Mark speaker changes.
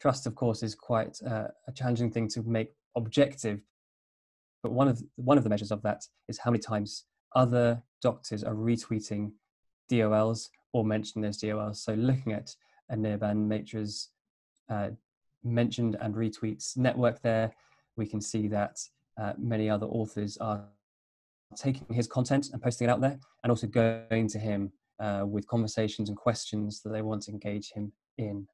Speaker 1: trust, of course, is quite uh, a challenging thing to make objective. But one of one of the measures of that is how many times other doctors are retweeting DOLs or mentioning those DOLs. So looking at Anirban Maitra's uh, mentioned and retweets network there, we can see that uh, many other authors are taking his content and posting it out there and also going to him uh, with conversations and questions that they want to engage him in.